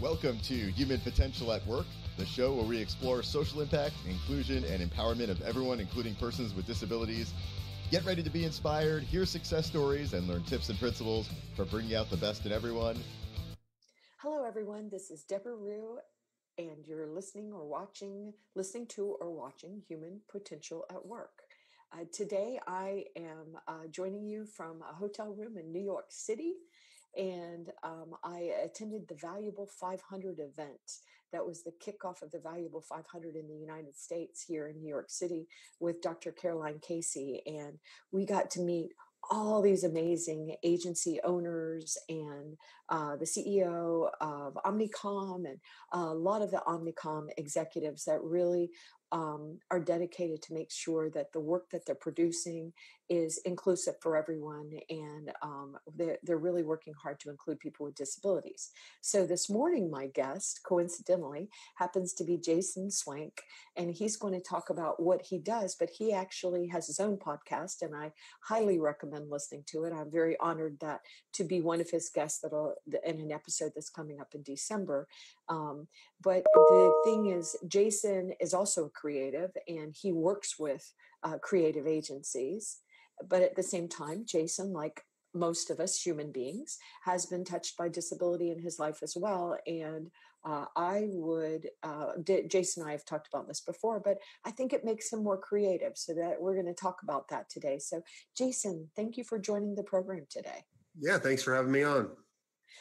Welcome to Human Potential at Work, the show where we explore social impact, inclusion, and empowerment of everyone, including persons with disabilities. Get ready to be inspired, hear success stories, and learn tips and principles for bringing out the best in everyone. Hello, everyone. This is Debra Ruh, and you're listening or watching, listening to or watching Human Potential at Work. Uh, today, I am uh, joining you from a hotel room in New York City and um, I attended the Valuable 500 event. That was the kickoff of the Valuable 500 in the United States here in New York City with Dr. Caroline Casey. And we got to meet all these amazing agency owners and uh, the CEO of Omnicom and a lot of the Omnicom executives that really um, are dedicated to make sure that the work that they're producing is inclusive for everyone and um, they're, they're really working hard to include people with disabilities. So this morning my guest coincidentally happens to be jason swenk and he's going to talk about what he does but he actually has his own podcast and i highly recommend listening to it. I'm very honored that to be one of his guests that'll in an episode that's coming up in december. Um, but the thing is jason is also a creative and he works with uh, creative agencies. But at the same time, Jason, like most of us human beings, has been touched by disability in his life as well. And uh, I would, uh, D- Jason and I have talked about this before, but I think it makes him more creative. So that we're going to talk about that today. So, Jason, thank you for joining the program today. Yeah, thanks for having me on.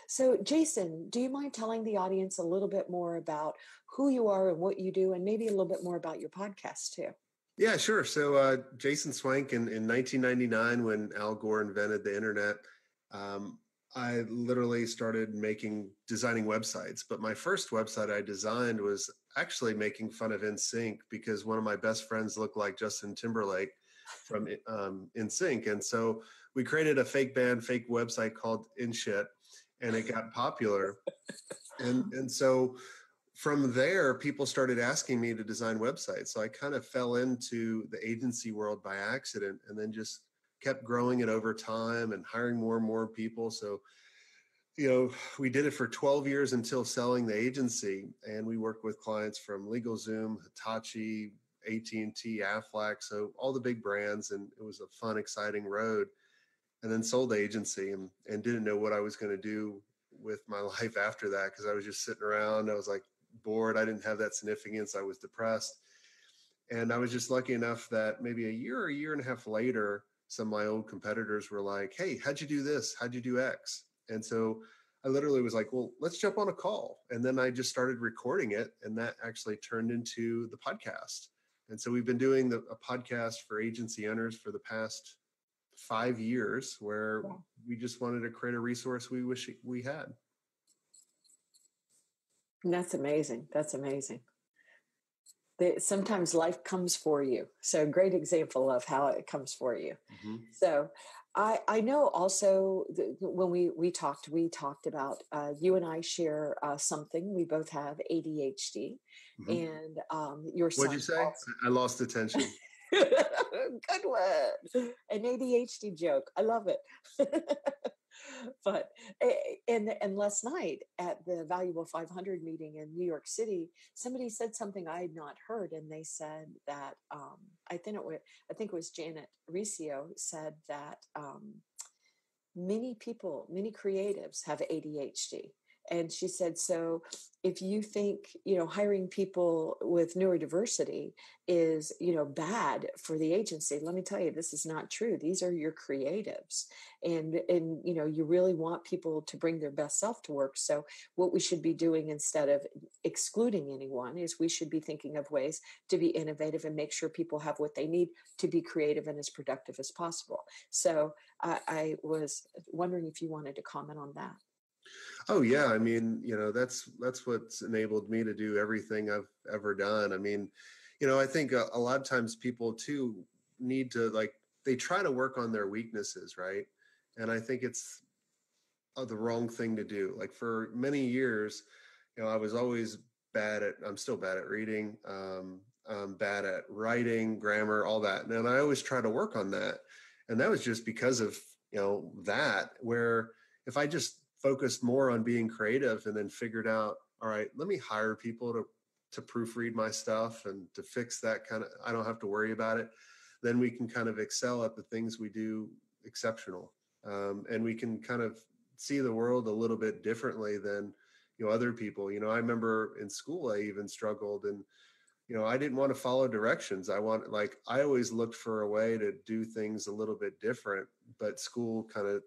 So, Jason, do you mind telling the audience a little bit more about who you are and what you do, and maybe a little bit more about your podcast too? Yeah, sure. So, uh, Jason Swenk in, in 1999, when Al Gore invented the internet, um, I literally started making designing websites. But my first website I designed was actually making fun of NSYNC because one of my best friends looked like Justin Timberlake from um, NSYNC, and so we created a fake band, fake website called InShit and it got popular. and and so from there, people started asking me to design websites. So I kind of fell into the agency world by accident and then just kept growing it over time and hiring more and more people. So, you know, we did it for 12 years until selling the agency. And we worked with clients from LegalZoom, Hitachi, AT&T, Aflac, so all the big brands. And it was a fun, exciting road and then sold the agency and, and didn't know what I was going to do with my life after that because I was just sitting around. I was like bored. I didn't have that significance. I was depressed. And I was just lucky enough that maybe a year or a year and a half later, some of my old competitors were like, Hey, how'd you do this? How'd you do X? And so I literally was like, Well, let's jump on a call. And then I just started recording it. And that actually turned into the podcast. And so we've been doing the, a podcast for agency owners for the past five years where yeah. we just wanted to create a resource we wish we had. That's amazing. That's amazing. sometimes life comes for you. So great example of how it comes for you. Mm-hmm. So I, I know also when we, we talked, we talked about uh, you and I share uh, something. We both have ADHD mm-hmm. and um, your What'd you say? Also- I lost attention. Good word. An ADHD joke. I love it. but and and last night at the valuable 500 meeting in new york city somebody said something i had not heard and they said that um, i think it was i think it was janet riccio said that um, many people many creatives have adhd and she said so if you think you know hiring people with neurodiversity is you know bad for the agency let me tell you this is not true. These are your creatives. And and you know you really want people to bring their best self to work. So what we should be doing instead of excluding anyone is we should be thinking of ways to be innovative and make sure people have what they need to be creative and as productive as possible. So i, I was wondering if you wanted to comment on that Oh yeah, I mean, you know, that's that's what's enabled me to do everything I've ever done. I mean, you know, I think a, a lot of times people too need to like they try to work on their weaknesses, right? And I think it's uh, the wrong thing to do. Like for many years, you know, I was always bad at. I'm still bad at reading. Um, I'm bad at writing, grammar, all that, and I always try to work on that. And that was just because of you know that where if I just focused more on being creative and then figured out all right, let me hire people to to proofread my stuff and to fix that kind of I don't have to worry about it. Then we can kind of excel at the things we do exceptional. Um, and we can kind of see the world a little bit differently than you know other people you know i remember in school i even struggled and you know i didn't want to follow directions i want like i always looked for a way to do things a little bit different but school kind of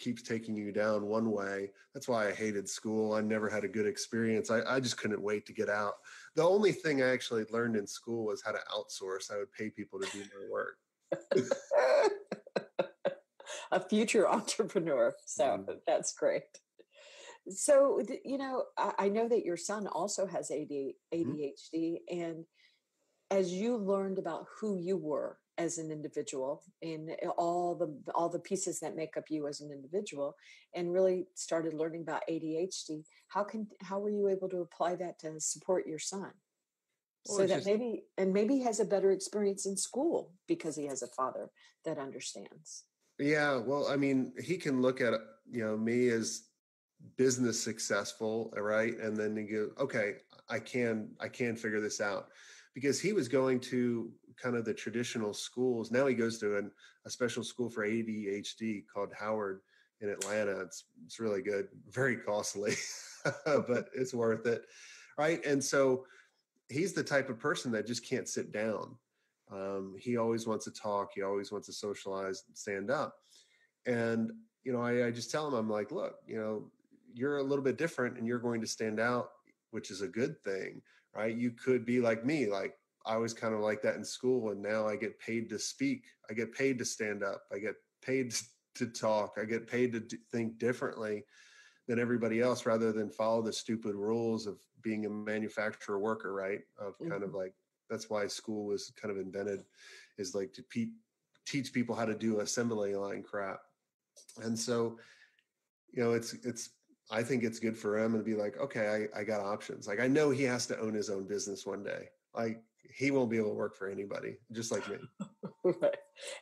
keeps taking you down one way. That's why i hated school. I never had a good experience. I, I just couldn't wait to get out. The only thing i actually learned in school was how to outsource. I would pay people to do my work. A future entrepreneur. So mm. that's great. So you know I, I, know that your son also has AD, adhd mm-hmm. and as you learned about who you were as an individual in eh, all the all the pieces that make up you as an individual and really started learning about adhd how can how were you able to apply that to support your son? Well, so that just, maybe and maybe he has a better experience in school because he has a father that understands. Yeah well i mean he can look at you know me as business successful right and then you go okay i can i can figure this out. Because he was going to kind of the traditional schools now he goes to an, a special school for adhd called howard in atlanta. It's it's really good very costly but it's worth it right? And so he's the type of person that just can't sit down. Um, he always wants to talk he always wants to socialize stand up. And you know I, I just tell him i'm like look you know you're a little bit different and you're going to stand out, which is a good thing, right? You could be like me, like I was kind of like that in school, and now I get paid to speak. I get paid to stand up. I get paid to talk. I get paid to think differently than everybody else rather than follow the stupid rules of being a manufacturer worker, right? Of kind mm-hmm. of like, that's why school was kind of invented is like to pe- teach people how to do assembly line crap. And so, you know, it's, it's, I think it's good for him to be like, okay, I, I got options. Like I know he has to own his own business one day. Like he won't be able to work for anybody, just like me.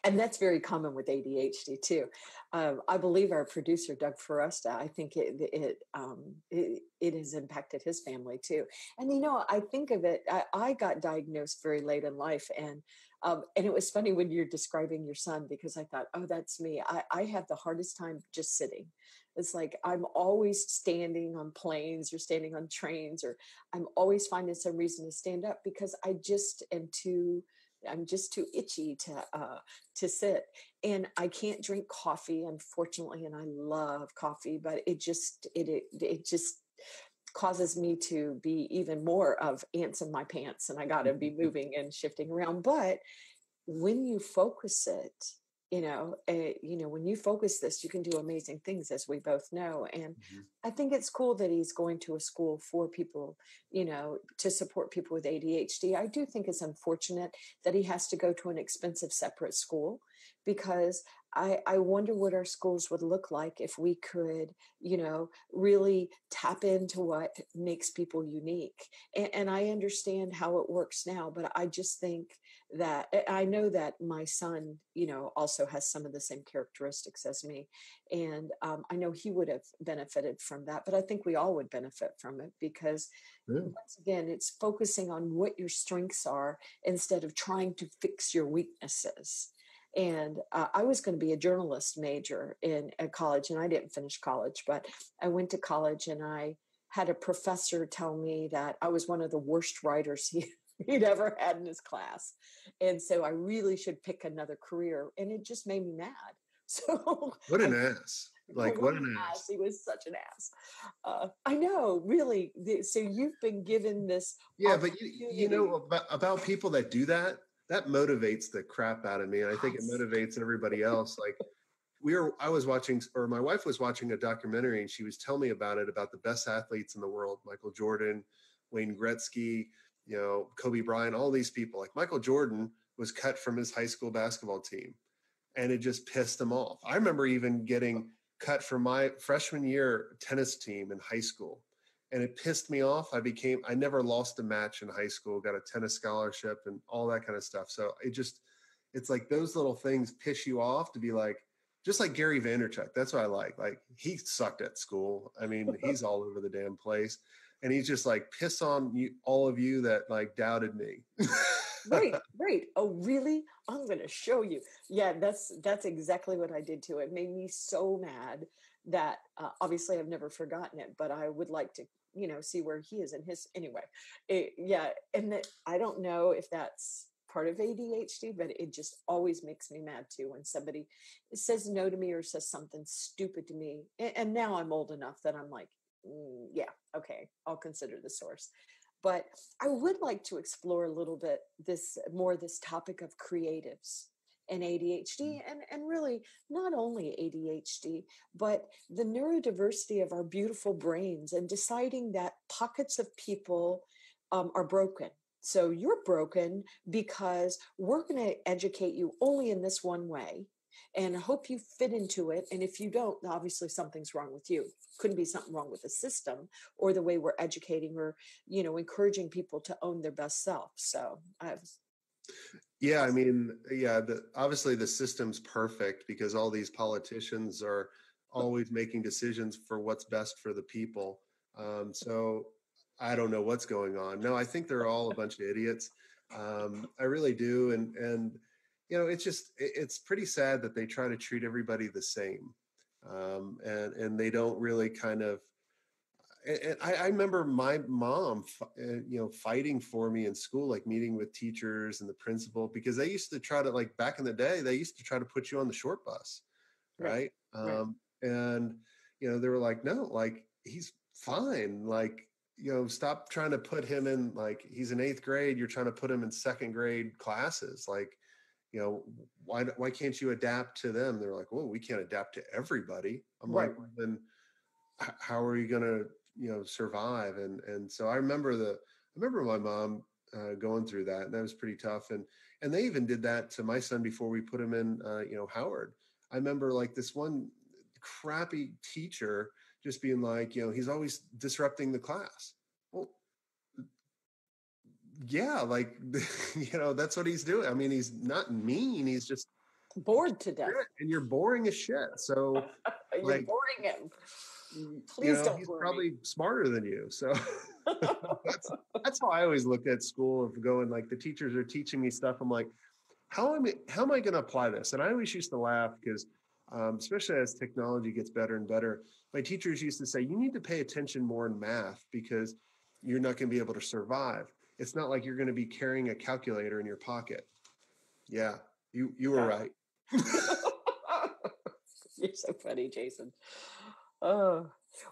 And that's very common with ADHD too. Um, I believe our producer Doug Foresta. I think it it, um, it, it has impacted his family too. And you know, I think of it. I, I got diagnosed very late in life, and um, and it was funny when you're describing your son because I thought, oh, that's me. I, I have the hardest time just sitting. It's like I'm always standing on planes or standing on trains, or I'm always finding some reason to stand up because I just am too. I'm just too itchy to uh, to sit, and I can't drink coffee, unfortunately. And I love coffee, but it just it it, it just causes me to be even more of ants in my pants, and I got to be moving and shifting around. But when you focus it you know uh, you know when you focus this you can do amazing things as we both know and mm-hmm. i think it's cool that he's going to a school for people you know to support people with adhd i do think it's unfortunate that he has to go to an expensive separate school because I, I wonder what our schools would look like if we could, you know, really tap into what makes people unique. And, and I understand how it works now, but I just think that I know that my son, you know, also has some of the same characteristics as me. And um, I know he would have benefited from that, but I think we all would benefit from it because, yeah. once again, it's focusing on what your strengths are instead of trying to fix your weaknesses. And uh, I was going to be a journalist major in at college, and I didn't finish college, but I went to college and I had a professor tell me that I was one of the worst writers he he'd ever had in his class. And so I really should pick another career. And it just made me mad. So what an ass. Like what, what an ass. ass. He was such an ass. Uh, I know, really. So you've been given this. Yeah, but you, you know about, about people that do that, that motivates the crap out of me. And I think it motivates everybody else. Like we were I was watching or my wife was watching a documentary and she was telling me about it about the best athletes in the world, Michael Jordan, Wayne Gretzky, you know, Kobe Bryant, all these people. Like Michael Jordan was cut from his high school basketball team and it just pissed him off. I remember even getting cut from my freshman year tennis team in high school and it pissed me off. I became, I never lost a match in high school, got a tennis scholarship and all that kind of stuff. So it just, it's like those little things piss you off to be like, just like Gary Vaynerchuk. That's what I like. Like he sucked at school. I mean, he's all over the damn place and he's just like piss on you all of you that like doubted me. Right right. Oh really? I'm going to show you. Yeah that's that's exactly what i did to it made me so mad that uh, obviously i've never forgotten it but i would like to you know see where he is in his anyway it, yeah and that, i don't know if that's part of adhd but it just always makes me mad too when somebody says no to me or says something stupid to me and, now i'm old enough that i'm like mm, yeah okay i'll consider the source but i would like to explore a little bit this more this topic of creatives and ADHD, mm. and, and really not only ADHD, but the neurodiversity of our beautiful brains and deciding that pockets of people um, are broken. So you're broken because we're going to educate you only in this one way and I hope you fit into it. And if you don't, obviously something's wrong with you. Couldn't be something wrong with the system or the way we're educating or, you know, encouraging people to own their best self. So I've yeah, I mean, yeah, the, obviously the system's perfect because all these politicians are always making decisions for what's best for the people. Um, so I don't know what's going on. No, I think they're all a bunch of idiots. Um, I really do, and and you know, it's just it's pretty sad that they try to treat everybody the same, um, and and they don't really kind of and I, I, remember my mom, uh, you know, fighting for me in school, like meeting with teachers and the principal, because they used to try to, like back in the day, they used to try to put you on the short bus, right? right. Um, and you know, they were like, no, like he's fine, like you know, stop trying to put him in like he's in eighth grade. You're trying to put him in second grade classes, like you know, why why can't you adapt to them? They're like, well, we can't adapt to everybody. I'm right. like, well, then how are you going to you know survive and and so i remember the i remember my mom uh, going through that and that was pretty tough and and they even did that to my son before we put him in uh, you know howard i remember like this one crappy teacher just being like you know he's always disrupting the class yeah like you know that's what he's doing i mean he's not mean he's just bored to death and you're boring as shit so you're like, boring him Please you know, don't he's probably smarter than you. So that's that's how I always look at school of going like the teachers are teaching me stuff. I'm like, how am I how am I going to apply this? And I always used to laugh because um, especially as technology gets better and better, my teachers used to say, you need to pay attention more in math because you're not going to be able to survive. It's not like you're going to be carrying a calculator in your pocket. Yeah, you you were right. you're so funny, Jason. Oh,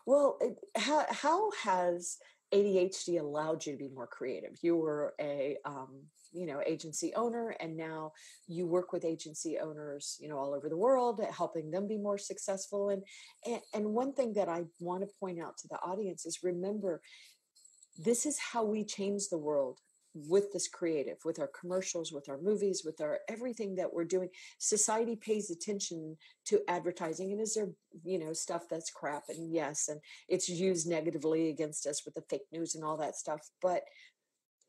well, how, how has ADHD allowed you to be more creative? You were a, um, you know, agency owner, and now you work with agency owners, you know, all over the world, helping them be more successful. And, and, and one thing that I want to point out to the audience is remember, this is how we change the world with this creative with our commercials with our movies with our everything that we're doing. Society pays attention to advertising and is there you know stuff that's crap and yes and it's used negatively against us with the fake news and all that stuff but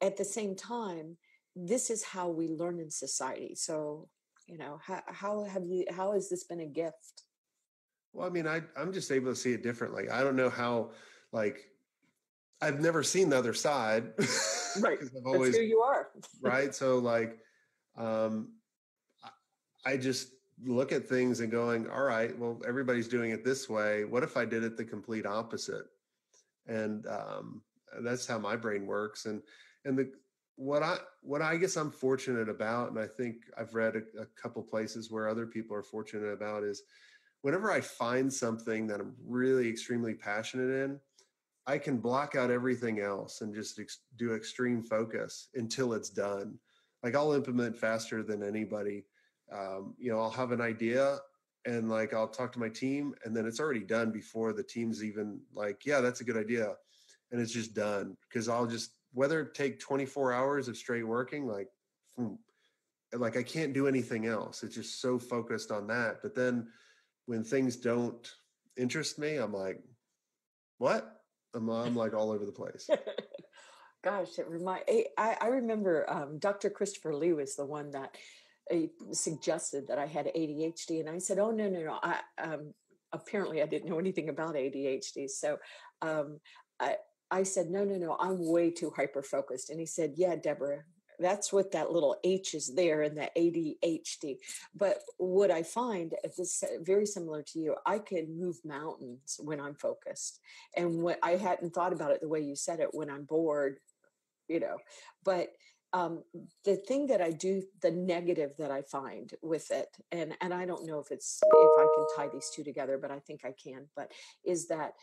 at the same time this is how we learn in society. So you know how, how have you how has this been a gift? Well i mean I, i'm just able to see it differently. I don't know how like I've never seen the other side. right. I've always, That's who you are. right. So like, um, I just look at things and going, all right, well, everybody's doing it this way. What if I did it the complete opposite? And um, that's how my brain works. And and the what I what I guess I'm fortunate about, and I think I've read a, a couple places where other people are fortunate about is whenever I find something that I'm really extremely passionate in, I can block out everything else and just ex- do extreme focus until it's done. Like I'll implement faster than anybody. Um, you know, I'll have an idea and like I'll talk to my team and then it's already done before the team's even like, yeah, that's a good idea. And it's just done because I'll just whether it take 24 hours of straight working, like hmm, like I can't do anything else. It's just so focused on that. But then when things don't interest me, I'm like, what? I'm, I'm like all over the place. Gosh, it remind I, I remember um, Dr. Christopher Lee was the one that uh, suggested that I had ADHD, and I said, "Oh no, no, no! I um, apparently I didn't know anything about ADHD, so um, I I said, no, no, no, I'm way too hyper focused. And he said, yeah, Debra, that's what that little H is there in the ADHD. But what I find is very similar to you. I can move mountains when I'm focused. And what I hadn't thought about it the way you said it when I'm bored, you know, but um, the thing that I do, the negative that I find with it, and and I don't know if it's if I can tie these two together, but I think I can. But is that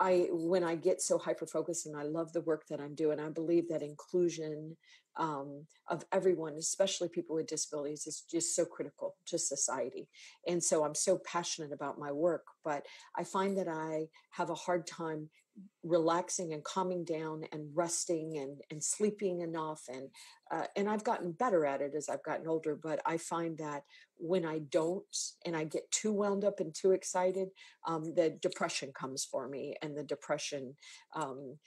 I when I get so hyper focused and I love the work that I'm doing, I believe that inclusion um, of everyone, especially people with disabilities, is just so critical to society. And so I'm so passionate about my work, but I find that I have a hard time relaxing and calming down and resting and, and sleeping enough and uh, and I've gotten better at it as I've gotten older but I find that when I don't and I get too wound up and too excited um, the depression comes for me and the depression um,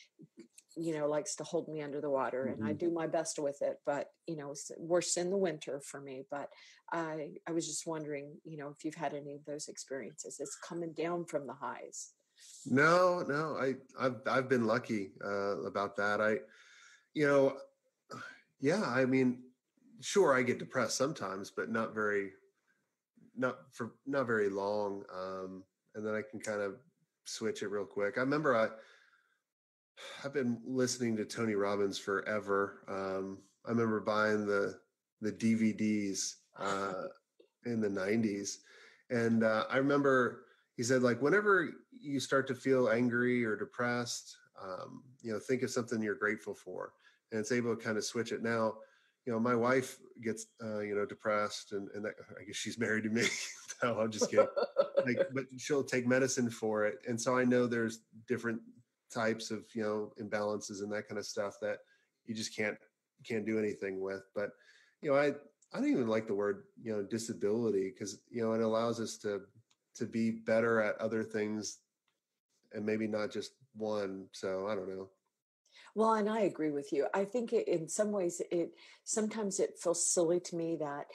you know likes to hold me under the water mm-hmm. and I mm-hmm. do my best with it but you know it's worse in the winter for me but I I was just wondering you know if you've had any of those experiences it's coming down from the highs no, no, I I've I've been lucky uh, about that. I, you know, yeah, I mean, sure, I get depressed sometimes, but not very, not for not very long. Um, and then I can kind of switch it real quick. I remember I. I've been listening to Tony Robbins forever. Um, I remember buying the the DVDs uh, in the '90s, and uh, I remember he said like whenever you start to feel angry or depressed um, you know think of something you're grateful for. And it's able to kind of switch it. Now you know my wife gets uh, you know depressed and, and that, i guess she's married to me. No i'm just kidding. Like but she'll take medicine for it. And so i know there's different types of you know imbalances and that kind of stuff that you just can't can't do anything with but you know i i don't even like the word you know disability because you know it allows us to to be better at other things and maybe not just one so i don't know. Well and i agree with you. I think it, in some ways it sometimes it feels silly to me that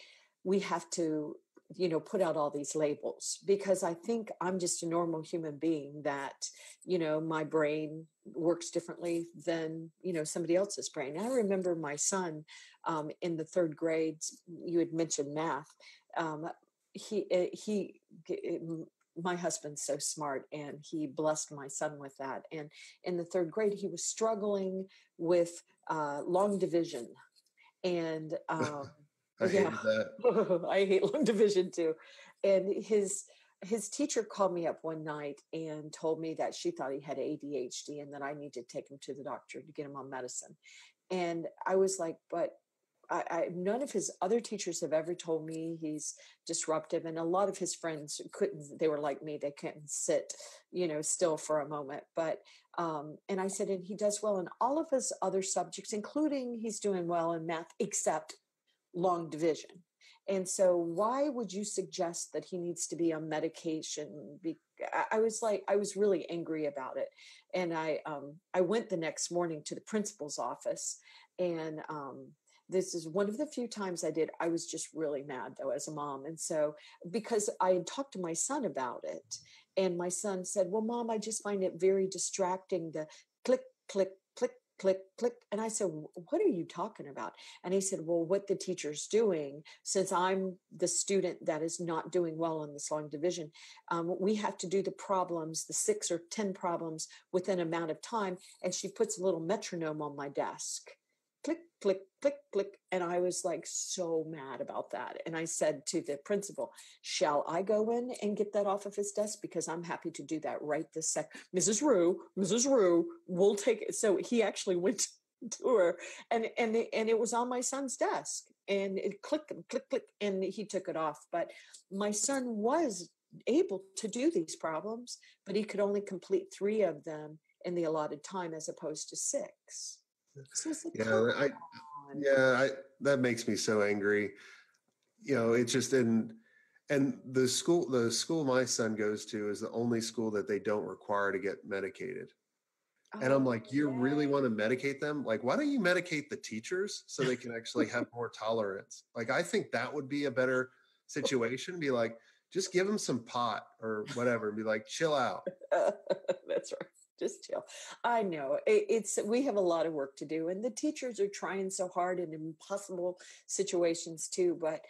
we have to you know put out all these labels because i think i'm just a normal human being that you know my brain works differently than you know somebody else's brain. I remember my son um, in the third grade you had mentioned math um, he eh, he eh, my husband's so smart and he blessed my son with that. And in the third grade he was struggling with uh, long division and um, I yeah. i hate long division too. And his his teacher called me up one night and told me that she thought he had adhd and that i need to take him to the doctor to get him on medicine. And i was like but I, I, none of his other teachers have ever told me he's disruptive. And a lot of his friends couldn't they were like me they couldn't sit you know still for a moment. But um and i said and he does well in all of his other subjects including he's doing well in math except long division and so why would you suggest that he needs to be on medication i was like i was really angry about it and i um i went the next morning to the principal's office and um this is one of the few times I did. I was just really mad though as a mom. And so, because I had talked to my son about it, and my son said, Well, mom, I just find it very distracting the click, click, click, click, click. And I said, What are you talking about? And he said, Well, what the teacher's doing, since I'm the student that is not doing well in this long division, um, we have to do the problems, the six or 10 problems within amount of time. And she puts a little metronome on my desk click, click, click, click. And I was like so mad about that. And I said to the principal, Shall I go in and get that off of his desk? Because I'm happy to do that right this sec. Mrs. Ruh, Mrs. Ruh, we'll take it. So he actually went to her and and and it was on my son's desk and it clicked click click and he took it off but my son was able to do these problems but he could only complete three of them in the allotted time as opposed to six yeah, I, yeah, I, that makes me so angry. You know, it's just in, and the school, the school my son goes to is the only school that they don't require to get medicated. and I'm oh, like, you yeah. really want to medicate them? Like, why don't you medicate the teachers so they can actually have more tolerance? Like, I think that would be a better situation. Be like, just give them some pot or whatever and be like, chill out. That's right. Just chill. I know it's we have a lot of work to do, and the teachers are trying so hard in impossible situations too. But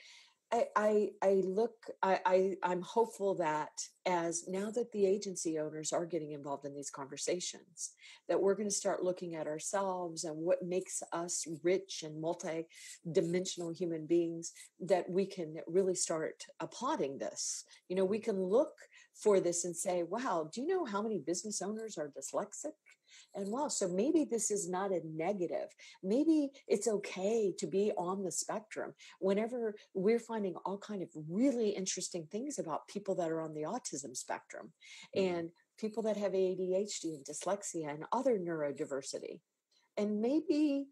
I, I, I look, I, I, am hopeful that as now that the agency owners are getting involved in these conversations, that we're going to start looking at ourselves and what makes us rich and multi-dimensional human beings, that we can really start applauding this. You know, we can look for this and say, wow, do you know how many business owners are dyslexic? and wow so maybe this is not a negative maybe it's okay to be on the spectrum whenever we're finding all kind of really interesting things about people that are on the autism spectrum mm-hmm. and people that have adhd and dyslexia and other neurodiversity and maybe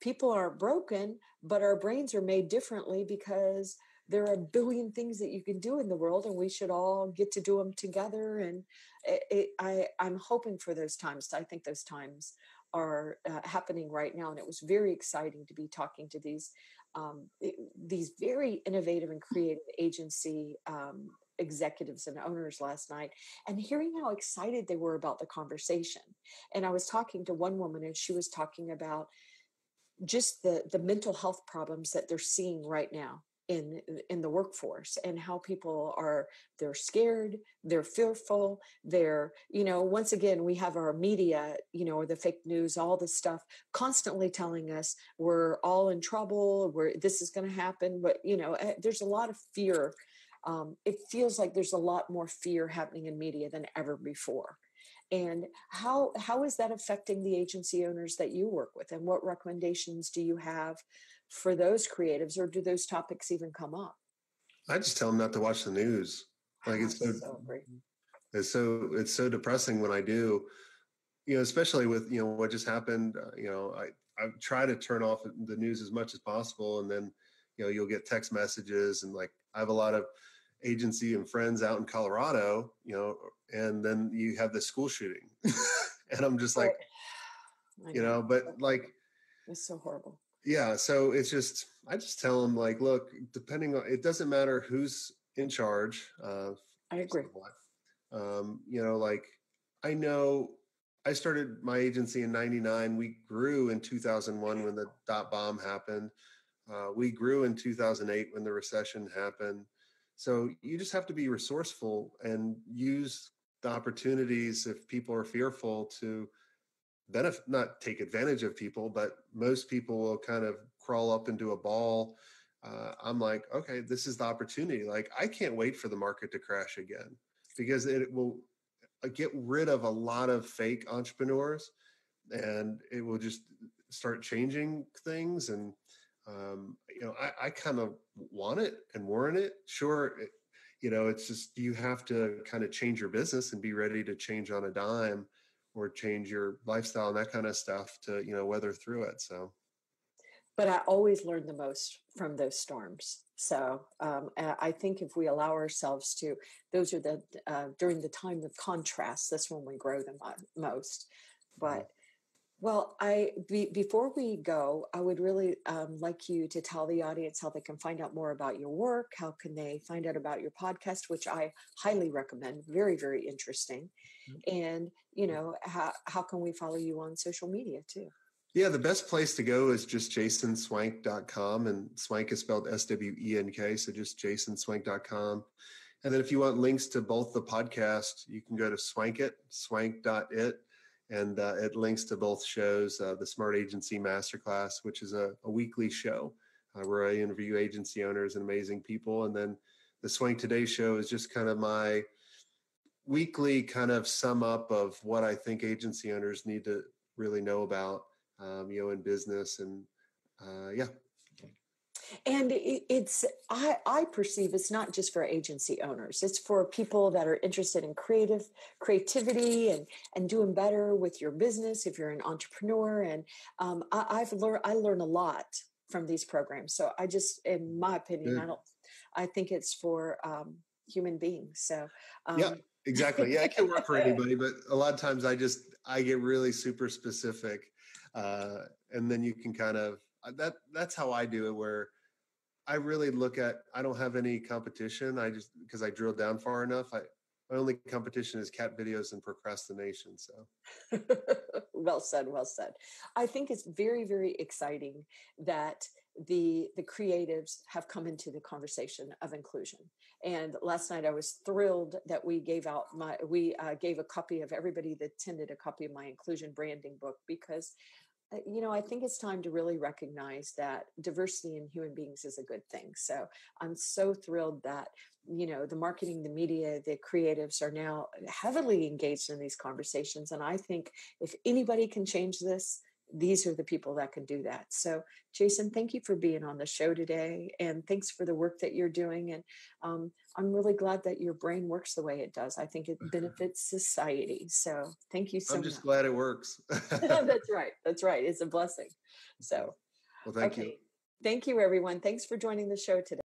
people aren't broken but our brains are made differently because there are a billion things that you can do in the world and we should all get to do them together and it, it, I, i'm hoping for those times. I think those times are uh, happening right now and it was very exciting to be talking to these um, these very innovative and creative agency um, executives and owners last night and hearing how excited they were about the conversation. And i was talking to one woman and she was talking about just the the mental health problems that they're seeing right now in in the workforce and how people are they're scared they're fearful they're you know once again we have our media you know or the fake news all this stuff constantly telling us we're all in trouble we're this is going to happen but you know eh, there's a lot of fear um, it feels like there's a lot more fear happening in media than ever before. And how how is that affecting the agency owners that you work with and what recommendations do you have for those creatives, or do those topics even come up? I just tell them not to watch the news. Like it's so, so it's so it's so depressing when I do. You know, especially with you know what just happened. Uh, you know, I I try to turn off the news as much as possible, and then you know you'll get text messages and like I have a lot of agency and friends out in Colorado. You know, and then you have the school shooting, and I'm just like, you know, but like it's so horrible yeah so it's just i just tell them like look depending on it doesn't matter who's in charge uh i agree. um you know like i know i started my agency in 99 we grew in 2001 when the dot bomb happened uh, we grew in 2008 when the recession happened so you just have to be resourceful and use the opportunities if people are fearful to benefit not take advantage of people but most people will kind of crawl up into a ball. Uh, i'm like okay this is the opportunity. Like i can't wait for the market to crash again because it will uh, get rid of a lot of fake entrepreneurs and it will just start changing things and um, you know i, I kind of want it and warrant it. Sure it, you know it's just you have to kind of change your business and be ready to change on a dime or change your lifestyle and that kind of stuff to you know weather through it so but i always learn the most from those storms so um, i think if we allow ourselves to those are the uh, during the time of contrast that's when we grow the most but mm-hmm. Well, I be, before we go, I would really um, like you to tell the audience how they can find out more about your work. How can they find out about your podcast, which I highly recommend. Very, very interesting. Mm-hmm. And you know, how how can we follow you on social media too? Yeah, the best place to go is just jasonswenk.com, and swenk is spelled S W E N K, so just jasonswenk.com. And then if you want links to both the podcast, you can go to swenkit, swenk.it and uh, it links to both shows uh, the smart agency masterclass which is a, a weekly show uh, where i interview agency owners and amazing people and then the swank today show is just kind of my weekly kind of sum up of what i think agency owners need to really know about um, you know in business and uh, yeah. And it's I, I perceive it's not just for agency owners it's for people that are interested in creative creativity and and doing better with your business if you're an entrepreneur and um, I, have learned i learn a lot from these programs so i just in my opinion i don't i think it's for um, human beings so um, yeah exactly yeah it can work for anybody but a lot of times i just i get really super specific uh, and then you can kind of uh, that that's how i do it where I really look at I don't have any competition. I just because I drilled down far enough. I only competition is cat videos and procrastination. So, well said, well said. I think it's very, very exciting that the the creatives have come into the conversation of inclusion. And last night I was thrilled that we gave out my we uh, gave a copy of everybody that attended a copy of my inclusion branding book because uh, you know, I think it's time to really recognize that diversity in human beings is a good thing. So I'm so thrilled that, you know, the marketing, the media, the creatives are now heavily engaged in these conversations. And I think if anybody can change this, these are the people that can do that. So, Jason, thank you for being on the show today, and thanks for the work that you're doing. And um, I'm really glad that your brain works the way it does. I think it benefits society. So, thank you so I'm just much. glad it works. That's right. That's right. It's a blessing. So, well, thank okay. you. Thank you, everyone. Thanks for joining the show today.